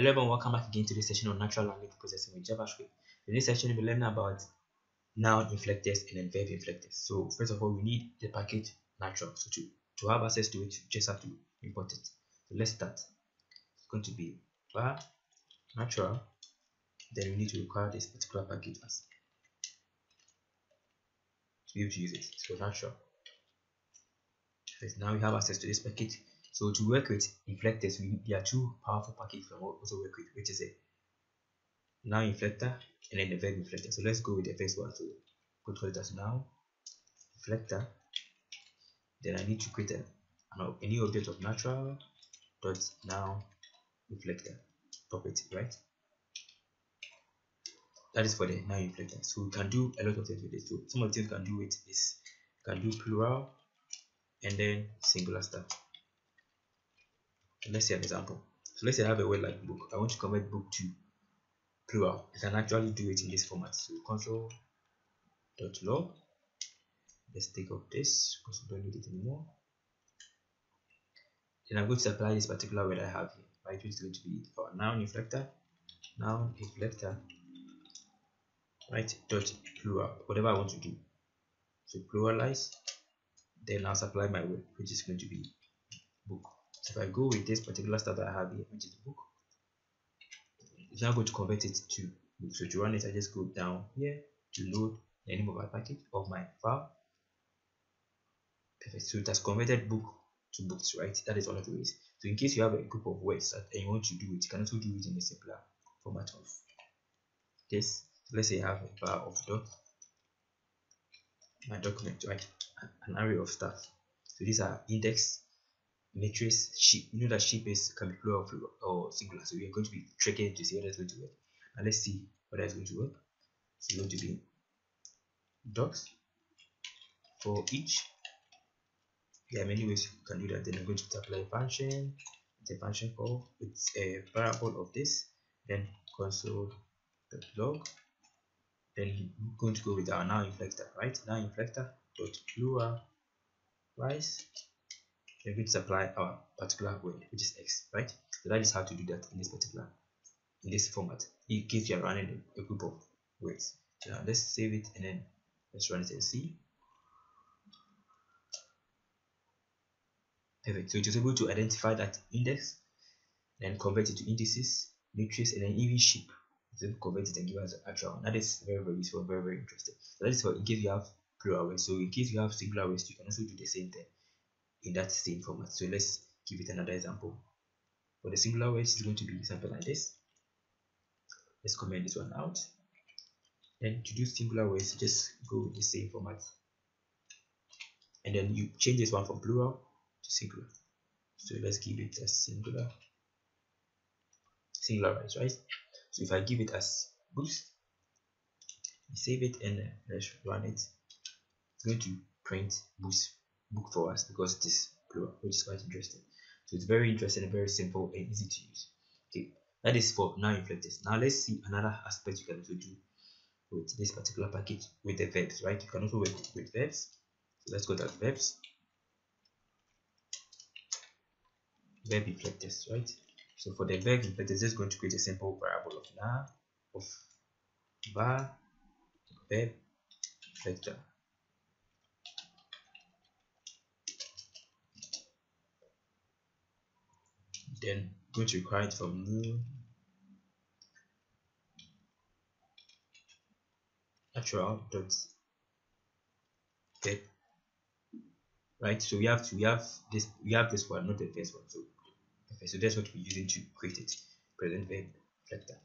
Hello everyone, welcome back again to this session on natural language processing with JavaScript. In this session, we'll be learning about noun inflectors and verb inflectors. So first of all, we need the package natural. So to, to have access to it, you just have to import it. So let's start. It's going to be var natural. Then we need to require this particular package as to be able to use it. So natural. Now we have access to this package so to work with inflectors, we, there are two powerful packages we also work with, which is a noun inflector and then the verb inflector. So let's go with the first one. So control it as noun inflector. Then I need to create a, a new object of natural dot noun inflector property, right? That is for the noun inflector. So we can do a lot of things with it. So some of the things we can do with is can do plural and then singular stuff let's say an example. So let's say i have a word like book. I want to convert book to plural. I can actually do it in this format. So control dot log. Let's take off this because we don't need it anymore. Then i'm going to apply this particular word i have here. Right which is going to be our noun inflector noun inflector right dot plural whatever i want to do. So pluralize then i'll supply my word which is going to be book if I go with this particular stuff that I have here, which is book, it's now going to convert it to book. So to run it, I just go down here to load the name of my package of my file. Perfect. So it has converted book to books, right? That is one of the ways. So in case you have a group of words that and you want to do it, you can also do it in a simpler format of this. Let's say I have a bar of doc, my document, right? An array of stuff. So these are index matrix sheep you know that sheep is can be plural or singular so we are going to be tracking to see whether it's going to work. And let's see whether it's going to work. It's going to be docs for each. There are many ways you can do that. Then i'm going to apply a function a function call it's a variable of this. Then console log. Then we're going to go with our noun inflector right? Noun inflector dot plural rise we're going to supply our particular word which is x right? So that is how to do that in this particular in this format. In case you are running a, group of words. So now let's save it and then let's run it and see. Perfect. So it is able to identify that index then convert it to indices matrix and then even sheep so convert it and give us the actual one. That is very very useful very very interesting. So that is for in case you have plural words. So in case you have singular words you can also do the same thing in that same format. So let's give it another example. For the singular words, it's going to be something like this. Let's comment this one out. Then to do singular words, just go with the same format. And then you change this one from plural to singular. So let's give it a singular singular words, right? So if I give it as boost, save it and let's run it. It's going to print boost book for us because it is plural, which is quite interesting. So it's very interesting and very simple and easy to use. Okay, that is for noun inflectors. Now let's see another aspect you can also do with this particular package with the verbs, right? You can also work with verbs. So let's go to verbs. Verb inflectors, right? So for the verb inflectors, just going to create a simple variable of now of var verb inflector then going to require it from new natural dot get right? So we have to we have this we have this one not the first one. So okay so that's what we're using to create it. Present verb inflector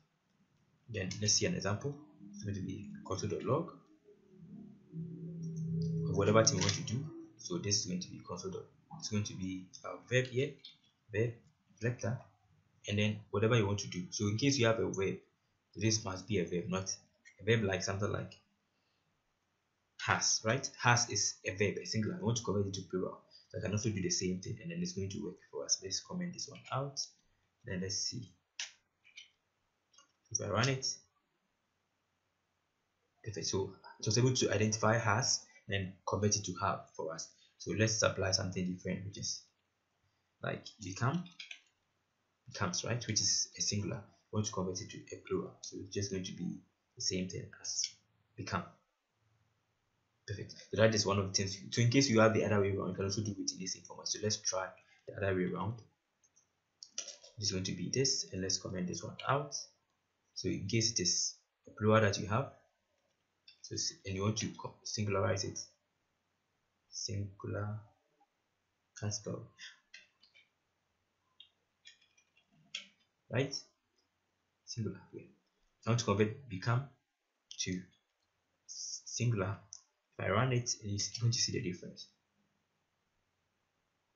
then let's see an example. It's going to be console.log whatever thing we want to do. So this is going to be console. it's going to be our verb here verb inflector and then whatever you want to do. So in case you have a verb this must be a verb not a verb like something like has right? Has is a verb a singular. I want to convert it to plural. So i can also do the same thing and then it's going to work for us. Let's comment this one out. Then let's see. If i run it. Perfect. So it was able to identify has and then convert it to have for us. So let's apply something different which is like become becomes right? Which is a singular. We want to convert it to a plural. So it's just going to be the same thing as become. Perfect. So that is one of the things. So in case you have the other way around you can also do it in the same format. So let's try the other way around. Is going to be this and let's comment this one out. So in case it is a plural that you have so and you want to singularize it. Singular can spell right? Singular. Here I want to convert become to singular. If I run it it's going to see the difference.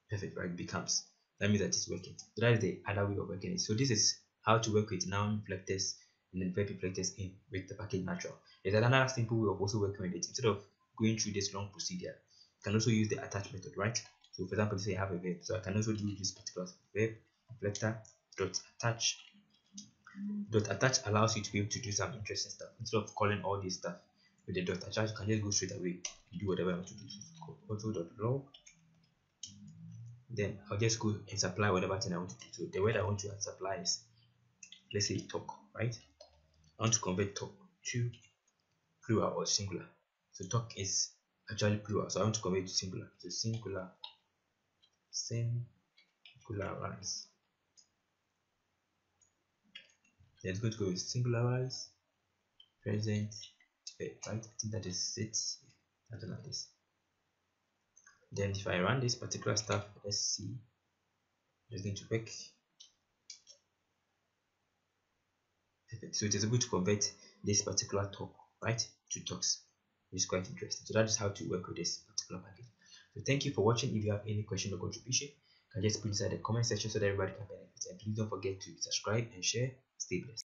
Perfect right? Becomes. That means that it's working. So that is the other way of working. It so this is how to work with noun inflectors and then verb inflectors in with the package natural. There's another simple way of also working with it. Instead of going through this long procedure you can also use the attach method right? So for example say i have a verb. So i can also do this particular verb inflector dot attach dot attach allows you to be able to do some interesting stuff instead of calling all this stuff with the dot attach you can just go straight away do whatever i want to do so auto dot log then I'll just go and supply whatever thing I want to do. So the word I want to supply is let's say talk, right? I want to convert talk to plural or singular. So talk is actually plural, so I want to convert to singular. So singular, singularize. It's going to go with singularize, present, eh, right? I think that is it. Something like this. Then if I run this particular stuff let's see it's going to work. Perfect. So it is able to convert this particular talk right to talks which is quite interesting. So that is how to work with this particular package. So thank you for watching. If you have any question or contribution you can just put inside the comment section so that everybody can benefit. And please don't forget to subscribe and share Staples